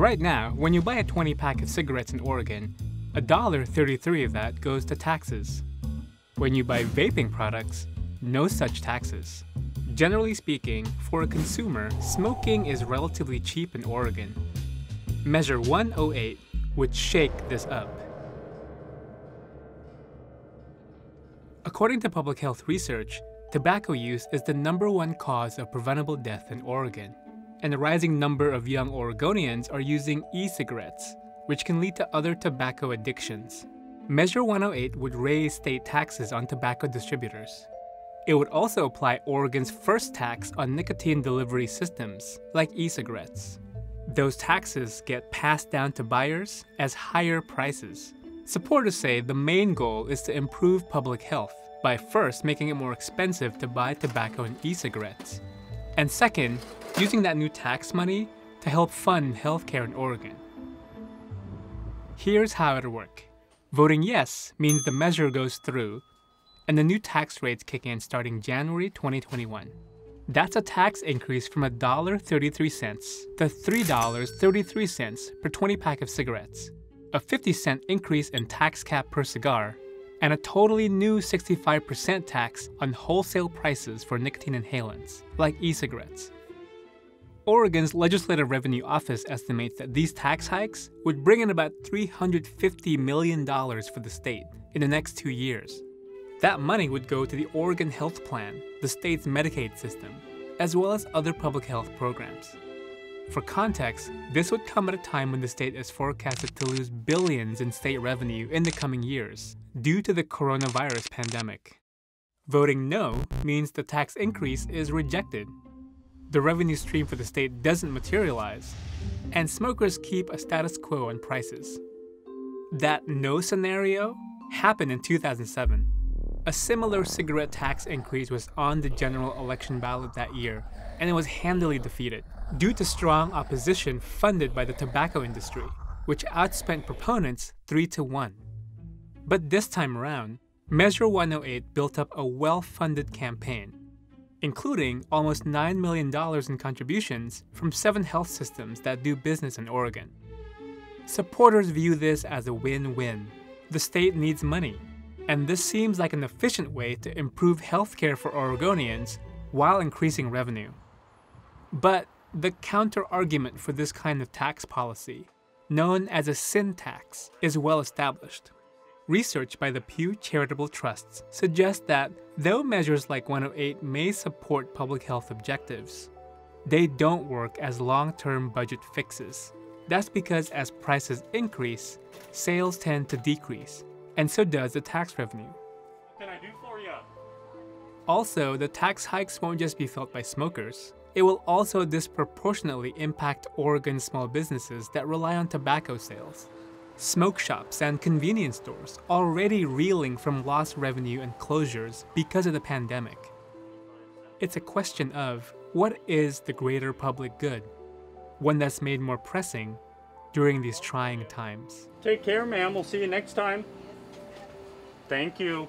Right now, when you buy a 20 pack of cigarettes in Oregon, $1.33 of that goes to taxes. When you buy vaping products, no such taxes. Generally speaking, for a consumer, smoking is relatively cheap in Oregon. Measure 108 would shake this up. According to public health research, tobacco use is the number one cause of preventable death in Oregon, and a rising number of young Oregonians are using e cigarettes, which can lead to other tobacco addictions. Measure 108 would raise state taxes on tobacco distributors. It would also apply Oregon's first tax on nicotine delivery systems, like e cigarettes. Those taxes get passed down to buyers as higher prices. Supporters say the main goal is to improve public health by first making it more expensive to buy tobacco and e cigarettes, and second, using that new tax money to help fund healthcare in Oregon. Here's how it'll work voting yes means the measure goes through, and the new tax rates kick in starting January 2021. That's a tax increase from $1.33 to $3.33 per 20 pack of cigarettes, a 50 cent increase in tax cap per cigar, and a totally new 65% tax on wholesale prices for nicotine inhalants, like e cigarettes. Oregon's Legislative Revenue Office estimates that these tax hikes would bring in about $350 million for the state in the next two years. That money would go to the Oregon Health Plan, the state's Medicaid system, as well as other public health programs. For context, this would come at a time when the state is forecasted to lose billions in state revenue in the coming years due to the coronavirus pandemic. Voting no means the tax increase is rejected. The revenue stream for the state doesn't materialize, and smokers keep a status quo on prices. That no scenario happened in 2007. A similar cigarette tax increase was on the general election ballot that year, and it was handily defeated due to strong opposition funded by the tobacco industry, which outspent proponents 3 to 1. But this time around, Measure 108 built up a well funded campaign, including almost $9 million in contributions from seven health systems that do business in Oregon. Supporters view this as a win win. The state needs money, and this seems like an efficient way to improve healthcare for Oregonians while increasing revenue. But the counter argument for this kind of tax policy, known as a sin tax, is well established. Research by the Pew Charitable Trusts suggests that though measures like 108 may support public health objectives, they don't work as long term budget fixes. That's because as prices increase, sales tend to decrease, and so does the tax revenue. What can I do for you? Also, the tax hikes won't just be felt by smokers. It will also disproportionately impact Oregon small businesses that rely on tobacco sales. Smoke shops and convenience stores already reeling from lost revenue and closures because of the pandemic. It's a question of what is the greater public good? One that's made more pressing during these trying times. Take care, ma'am. We'll see you next time. Thank you.